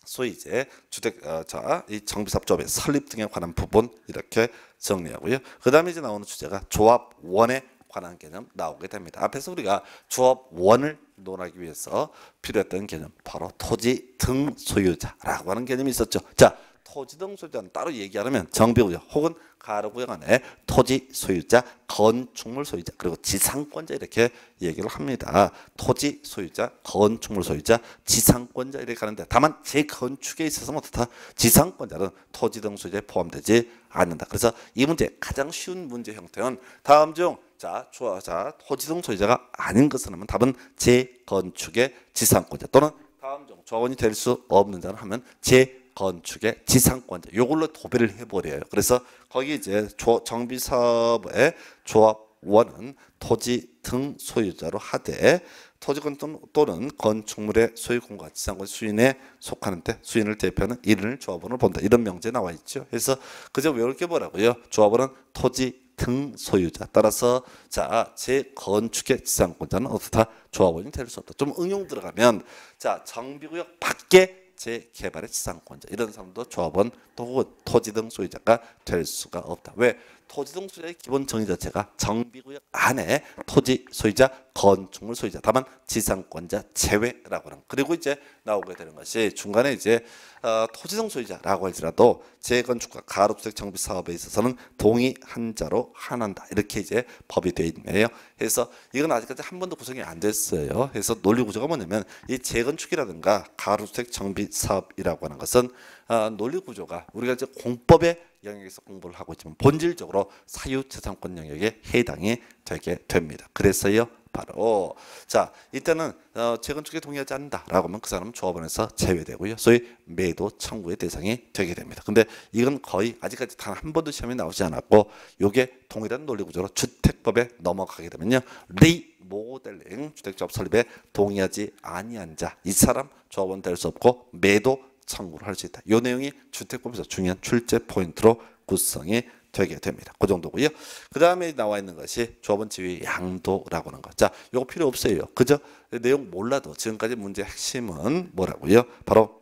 소위 이제 주택 어, 자이 정비사업조합의 설립 등에 관한 부분 이렇게 정리하고요. 그다음에 이제 나오는 주제가 조합원의 관한 개념 나오게 됩니다. 앞에서 우리가 조합원을 논하기 위해서 필요했던 개념 바로 토지 등 소유자라고 하는 개념이 있었죠. 자, 토지 등 소유자는 따로 얘기하면 정비구역 혹은 가로구역 안에 토지 소유자, 건축물 소유자 그리고 지상권자 이렇게 얘기를 합니다. 토지 소유자, 건축물 소유자, 지상권자 이렇게 가는데 다만 재건축에 있어서는 어떻다? 지상권자는 토지 등 소유자에 포함되지 않는다. 그래서 이 문제 가장 쉬운 문제 형태는 다음 중 자, 좋아. 자, 토지 등 소유자가 아닌 것은 하면 답은 재건축의 지상권자 또는 다음 중 조합원이 될 수 없는 자는 하면 재건축의 지상권자. 요걸로 도배를 해버려요. 그래서 거기 이제 조, 정비사업의 조합원은 토지 등 소유자로 하되 토지권 또는- 건축물의 소유권과 지상권 수인에 속하는데 수인을 대표하는 이른을 조합원을 본다. 이런 명제 나와 있죠. 그래서 그저 외울 게 뭐라고요? 조합원은 토지 등 소유자. 따라서 자 재건축의 지상권자는 어떻다? 조합원이 될 수 없다. 좀 응용 들어가면 자 정비구역 밖에 재개발의 지상권자 이런 사람도 조합원 또 혹은 토지 등 소유자가 될 수가 없다. 왜? 토지 등 소유자의 기본 정의 자체가 정비구역 안에 토지 소유자, 건축물 소유자, 다만 지상권자 제외라고 하는. 그리고 이제 나오게 되는 것이 중간에 이제 어, 토지 등 소유자라고 할지라도 재건축과 가로주택 정비 사업에 있어서는 동의한 자로 한한다. 이렇게 이제 법이 되어 있네요. 그래서 이건 아직까지 한 번도 구성이 안 됐어요. 그래서 논리 구조가 뭐냐면 이 재건축이라든가 가로주택 정비 사업이라고 하는 것은 어, 논리 구조가 우리가 이제 공법의 영역에서 공부를 하고 있지만 본질적으로 사유재산권 영역에 해당이 되게 됩니다. 그래서요. 바로 자 이때는 어, 재건축에 동의하지 않는다라고 하면 그 사람은 조합원에서 제외되고요. 소위 매도 청구의 대상이 되게 됩니다. 근데 이건 거의 아직까지 단 한 번도 시험에 나오지 않았고 요게 동일한 논리 구조로 주택법에 넘어가게 되면요. 리모델링 주택조합 설립에 동의하지 아니한 자 이 사람 조합원 될 수 없고 매도 청구를 할 수 있다. 이 내용이 주택법에서 중요한 출제 포인트로 구성이 되게 됩니다. 그 정도고요. 그 다음에 나와 있는 것이 조합원 지위 양도라고 하는 것. 자, 이거 필요 없어요. 그저 내용 몰라도 지금까지 문제 핵심은 뭐라고요? 바로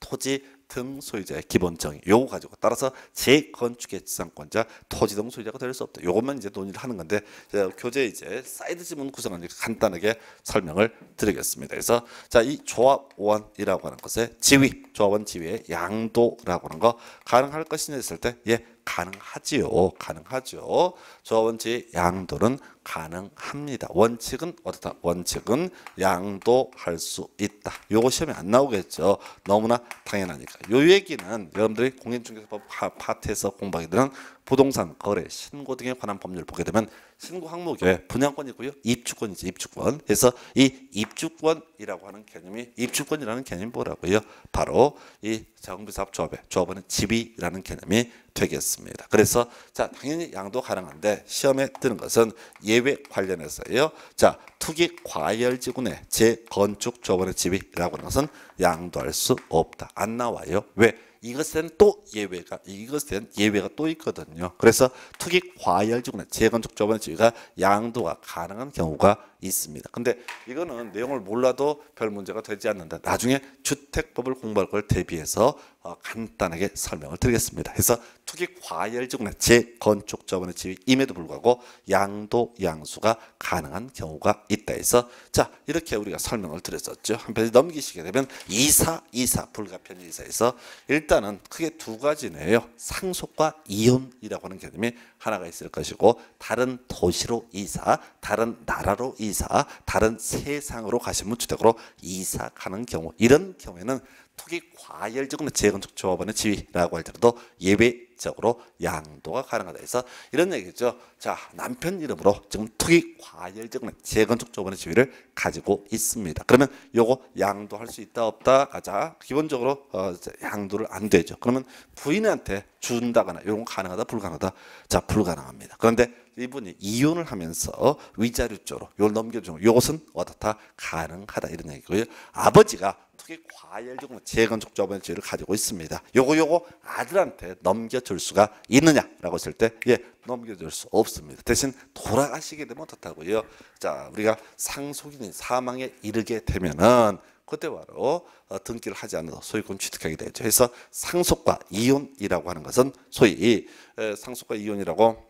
토지 등 소유자의 기본 정의 요거 가지고 따라서 재건축의 지상권자 토지 등 소유자가 될 수 없다. 요것만 이제 논의를 하는 건데 제가 교재 이제 사이드 지문 구성을 간단하게 설명을 드리겠습니다. 그래서 자 이 조합원이라고 하는 것의 지위 조합원 지위의 양도라고 하는 거 가능할 것이냐 했을 때 예 가능하지요. 가능하죠. 조합원 지위 양도는 가능합니다. 원칙은 어떻다? 원칙은 양도할 수 있다. 요거 시험에 안 나오겠죠. 너무나 당연하니까. 요 얘기는 여러분들이 공인중개사법 파- 파트에서 공부하게 되는 부동산 거래 신고 등에 관한 법률을 보게 되면 신고 항목에 분양권이 있고요. 입주권이죠. 입주권. 그래서 이 입주권이라고 하는 개념이 입주권이라는 개념이 뭐라고요? 바로 이 정비사업 조합의 조합원의 지위라는 개념이 되겠습니다. 그래서 자 당연히 양도 가능한데 시험에 뜨는 것은 예외 관련해서요. 자 투기 과열 지구내 재건축 조합원의 지위라고 하는 것은 양도할 수 없다. 안 나와요. 왜? 이것은 또 예외가 이것은 예외가 또 있거든요. 그래서 투기 과열 지구나 재건축 조합원의 지위가 양도가 가능한 경우가 있습니다. 근데 이거는 내용을 몰라도 별 문제가 되지 않는다. 나중에 주택법을 공부할 걸 대비해서 어, 간단하게 설명을 드리겠습니다. 그래서 투기 과열지구나 재건축 조합원의 지위임에도 불구하고 양도 양수가 가능한 경우가 있다 해서 자 이렇게 우리가 설명을 드렸었죠. 한 페이지 넘기시게 되면 이사 이사 불가피한 이사에서 일단은 크게 두 가지네요. 상속과 이혼이라고 하는 개념이 하나가 있을 것이고 다른 도시로 이사, 다른 나라로 이사, 다른 세상으로 가시면 주택으로 이사 가는 경우 이런 경우에는 투기 과열적으로 재건축 조합원의 지위라고 할지라도 예외적으로 양도가 가능하다 해서 이런 얘기죠. 자 남편 이름으로 지금 투기 과열적으로 재건축 조합원의 지위를 가지고 있습니다. 그러면 요거 양도할 수 있다 없다 가자 기본적으로 어, 양도를 안 되죠. 그러면 부인한테 준다거나 이런 거 가능하다 불가능하다 자 불가능합니다. 그런데 이분이 이혼을 하면서 위자료 쪽으로 요걸 넘겨주는 요것은 어떻다 가능하다 이런 얘기고요. 아버지가 특히 과열적으로 재건축 지위를 가지고 있습니다. 요거 요거 아들한테 넘겨줄 수가 있느냐라고 했을 때 예 넘겨줄 수 없습니다. 대신 돌아가시게 되면 어떻다고요? 자 우리가 상속인이 사망에 이르게 되면은 그때 바로 어, 등기를 하지 않아도 소유권 취득하게 되죠. 그래서 상속과 이혼이라고 하는 것은 소위 에, 상속과 이혼이라고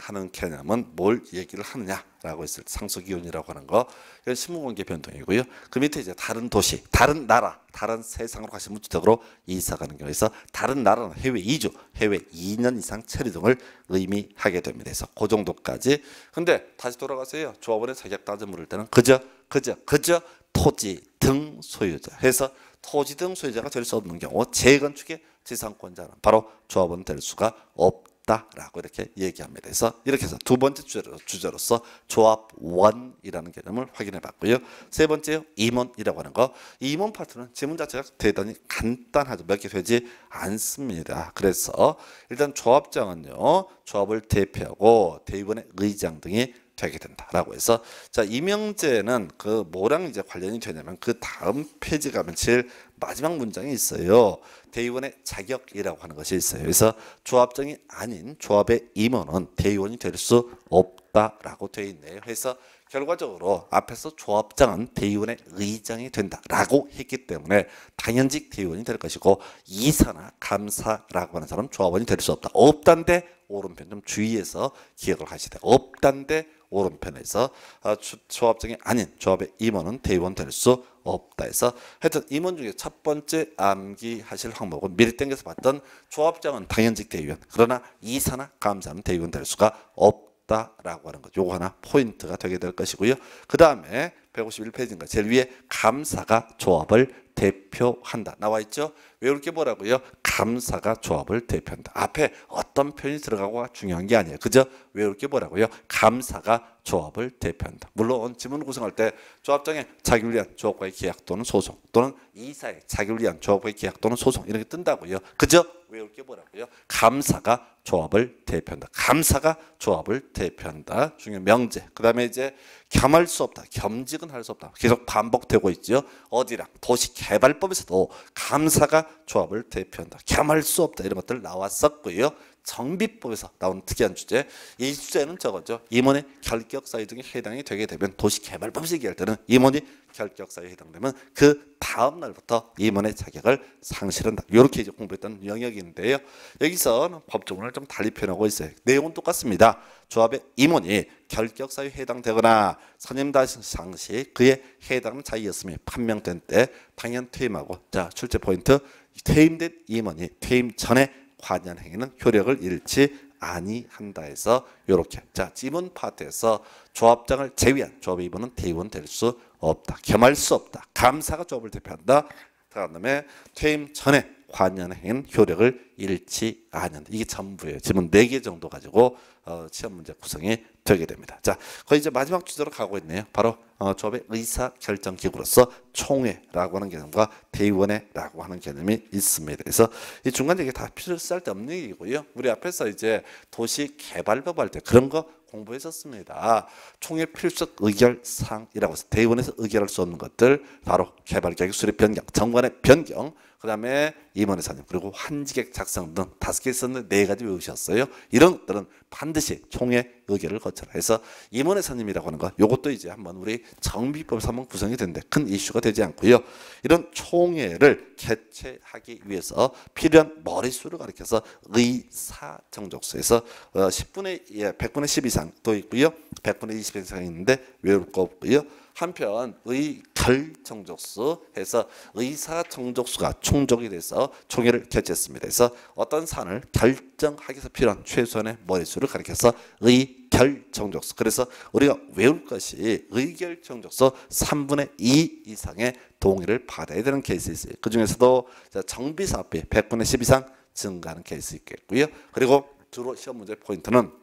하는 개념은 뭘 얘기를 하느냐라고 했을 때 상속 이혼이라고 하는 거 이건 신분관계 변동이고요. 그 밑에 이제 다른 도시, 다른 나라, 다른 세상으로 가시면 주택으로 이사 가는 경우에서 다른 나라는 해외 이주, 해외 2년 이상 체류 등을 의미하게 됩니다. 그래서 그 정도까지. 근데 다시 돌아가세요. 조합원의 자격 따져 물을 때는 그저 그저 그저 토지 등 소유자 해서 토지 등 소유자가 될 수 없는 경우 재건축의 지상권자는 바로 조합원 될 수가 없다. 없다라고 이렇게 얘기합니다. 그래서 이렇게 해서 두 번째 주제로, 주제로서 조합 원이라는 개념을 확인해 봤고요. 세 번째요. 임원이라고 하는 거. 이 임원 파트는 지문 자체가 대단히 간단하죠. 몇 개 되지 않습니다. 그래서 일단 조합장은요. 조합을 대표하고 대의원의 의장 등이 되게 된다라고 해서 자 이명제는 그 뭐랑 이제 관련이 되냐면 그 다음 페이지 가면 제일 마지막 문장이 있어요. 대의원의 자격이라고 하는 것이 있어요. 그래서 조합장이 아닌 조합의 임원은 대의원이 될 수 없다라고 되어 있네요. 그래서 결과적으로 앞에서 조합장은 대의원의 의장이 된다라고 했기 때문에 당연직 대의원이 될 것이고 이사나 감사라고 하는 사람은 조합원이 될 수 없다. 없단데 오른편 좀 주의해서 기억을 하시되 없단데 오른편에서 아, 조합장이 아닌 조합의 임원은 대의원 될 수 없다 해서 하여튼 임원 중에 첫 번째 암기하실 항목은 미리 땡겨서 봤던 조합장은 당연직 대의원. 그러나 이사나 감사는 대의원 될 수가 없다라고 하는 것 요거 하나 포인트가 되게 될 것이고요. 그 다음에 151페이지인가 제일 위에 감사가 조합을 대표한다 나와 있죠 외울 게 뭐라고요? 감사가 조합을 대표한다. 앞에 어떤 표현이 들어가고가 중요한 게 아니에요. 그저 외울 게 뭐라고요? 감사가 조합을 대표한다. 물론 지문 구성할 때 조합장에 자기를 위한 조합과의 계약 또는 소송 또는 이사의 자기를 위한 조합과의 계약 또는 소송 이렇게 뜬다고요. 그저 외울 게 뭐라고요? 감사가 조합을 대표한다. 감사가 조합을 대표한다. 중요한 명제. 그 다음에 이제 겸할 수 없다. 겸직은 할 수 없다. 계속 반복되고 있죠. 어디랑 도시개발법에서도 감사가 조합을 대표한다. 겸할 수 없다. 이런 것들 나왔었고요. 정비법에서 나온 특이한 주제. 이 주제는 저거죠. 임원의 결격 사유 등에 해당이 되게 되면 도시개발법에서 얘기할 때는 임원이 결격 사유에 해당되면 그 다음 날부터 임원의 자격을 상실한다. 이렇게 이제 공부했던 영역인데요. 여기서 법조문을 좀 달리 표현하고 있어요. 내용은 똑같습니다. 조합의 임원이 결격 사유에 해당되거나 선임 당시 그에 해당하는 자이었으며 판명된 때 당연 퇴임하고 자 출제 포인트 퇴임된 임원이 퇴임 전에 관련 행위는 효력을 잃지 아니한다 해서 이렇게. 자 지문 파트에서 조합장을 제외한 조합의 임원은 대의원 될 수 없다 겸할 수 없다 감사가 조합을 대표한다. 그다음에 퇴임 전에 관련 행위는 효력을 잃지 않는다. 이게 전부예요. 지문 4개 정도 가지고 어, 시험 문제 구성이 되게 됩니다. 자, 거의 이제 마지막 주제로 가고 있네요. 바로 어, 조합의 의사 결정 기구로서 총회라고 하는 개념과 대의원회라고 하는 개념이 있습니다. 그래서 이 중간 얘기 다 필요 쓸데없는 얘기고요. 우리 앞에서 이제 도시 개발법 할 때 그런 거 공부했었습니다. 총회 필수 의결 사항이라고 해서 대의원에서 의결할 수 없는 것들 바로 개발 계획 수립 변경, 정관의 변경 그 다음에 임원의 사님 그리고 한지객 작성 등 다섯 개 있었는데 네 가지 외우셨어요. 이런 것들은 반드시 총회 의결을 거쳐라 해서 임원의 사님이라고 하는 거 이것도 이제 한번 우리 정비법에서 한번 구성이 된데 큰 이슈가 되지 않고요. 이런 총회를 개최하기 위해서 필요한 머릿수를 가리켜서 의사정족수에서 10분의 예, 100분의 10 이상 또 있고요. 100분의 20 이상 있는데 외울 거 없고요. 한편 의결정족수 해서 의사정족수가 충족이 돼서 총회를 개최했습니다. 그래서 어떤 사안을 결정하기 위해서 필요한 최소한의 머릿수를 가리켜서 의결정족수 그래서 우리가 외울 것이 의결정족수 3분의 2 이상의 동의를 받아야 되는 케이스 있어요. 그 중에서도 정비사업비 100분의 10 이상 증가하는 케이스 있겠고요. 그리고 주로 시험 문제 포인트는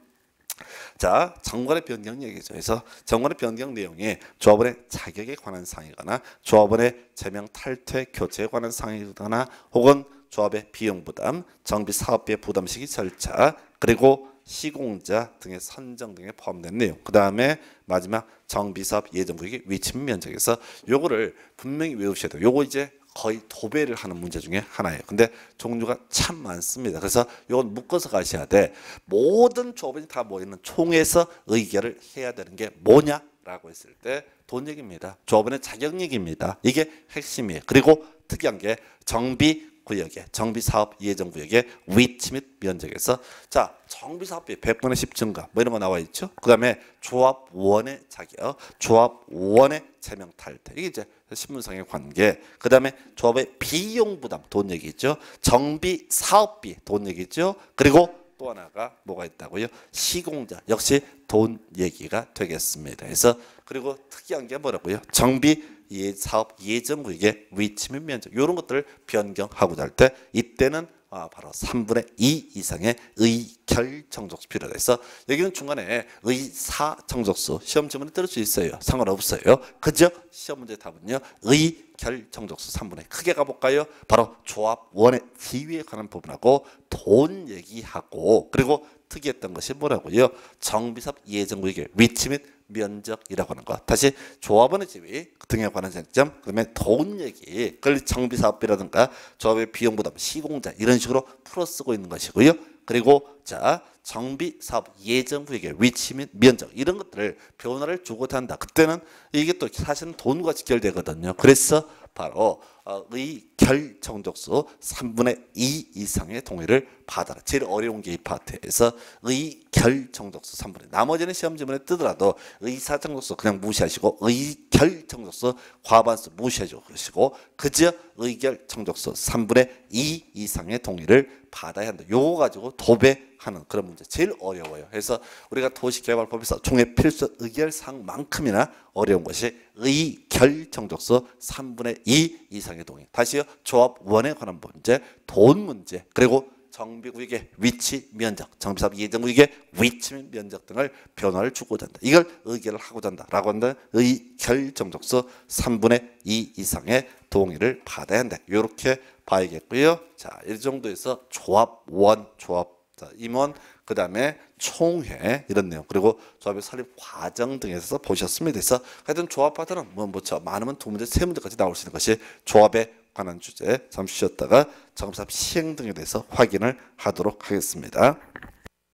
자, 정관의 변경 얘기죠. 그래서 정관의 변경 내용이 조합원의 자격에 관한 사항이거나 조합원의 제명 탈퇴 교체에 관한 사항이거나 혹은 조합의 비용 부담, 정비 사업비의 부담 시기 절차, 그리고 시공자 등의 선정 등에 포함된 내용. 그 다음에 마지막 정비사업 예정구역의 위치 면적에서 요거를 분명히 외우셔야 돼요. 요거 이제 거의 도배를 하는 문제 중에 하나예요. 근데 종류가 참 많습니다. 그래서 이건 묶어서 가셔야 돼. 모든 조합원이 다 모이는 총회에서 의결을 해야 되는 게 뭐냐라고 했을 때 돈 얘기입니다. 조합원의 자격 얘기입니다. 이게 핵심이에요. 그리고 특이한 게 정비 구역의 정비 사업 예정 구역의 위치 및 면적에서 자 정비 사업비 100분의 10 증가 뭐 이런 거 나와 있죠. 그 다음에 조합원의 자격, 조합원의 제명 탈퇴 이게 이제 신문상의 관계. 그 다음에 조합의 비용 부담 돈 얘기죠. 정비 사업비 돈 얘기죠. 그리고 또 하나가 뭐가 있다고요? 시공자 역시 돈 얘기가 되겠습니다. 그래서 그리고 특이한 게 뭐라고요? 정비 예, 사업 예정 구역의 위치 및 면적 이런 것들을 변경하고자 할 때 이때는 아, 바로 3분의 2 이상의 의결 정족수 필요해서 여기는 중간에 의사 정족수 시험 지문에 들을 수 있어요. 상관없어요. 그죠? 시험 문제 답은요. 의결 정족수 3분의 크게 가볼까요? 바로 조합 원의 지위에 관한 부분하고 돈 얘기하고 그리고 특이했던 것이 뭐라고요? 정비삽 예정구역의 위치 및 면적이라고 하는 것. 다시 조합원의 지위 등에 관한 쟁점, 그다음에 돈 얘기, 그걸 정비 사업비라든가 조합의 비용 부담, 시공자 이런 식으로 풀어 쓰고 있는 것이고요. 그리고 자 정비 사업 예정 구역의 위치 및 면적 이런 것들을 변화를 주고자 한다. 그때는 이게 또 사실은 돈과 직결되거든요. 그래서 바로 어, 의결 정족수 3분의 2 이상의 동의를 받아라. 제일 어려운 게 이 파트에서 의 결 정족수 3분의 나머지는 시험 지문에 뜨더라도 의사 정족수 그냥 무시하시고 의 결 정족수 과반수 무시해주시고 그저 의결 정족수 3분의 2 이상의 동의를 받아야 한다. 요거 가지고 도배 하는 그런 문제 제일 어려워요. 그래서 우리가 도시개발법에서 총회 필수 의결사항만큼이나 어려운 것이 의결 정족수 3분의 2 이상의 동의. 다시요. 조합 원에 관한 문제, 돈 문제, 그리고 정비구역의 위치, 면적, 정비사업 예정구역의 위치 및 면적 등을 변화를 주고자 한다. 이걸 의결을 하고자 한다라고 한다. 의결 정족수 3분의 2 이상의 동의를 받아야 한다. 이렇게 봐야겠고요. 자, 이 정도에서 조합 원, 조합 자, 임원, 그 다음에 총회 이런 내용. 그리고 조합의 설립 과정 등에서 보셨으면 돼서 하여튼 조합 파트는 뭐 뭐죠 많으면 두 문제 세 문제까지 나올 수 있는 것이 조합에 관한 주제. 잠시 쉬었다가 정답 시행 등에 대해서 확인을 하도록 하겠습니다.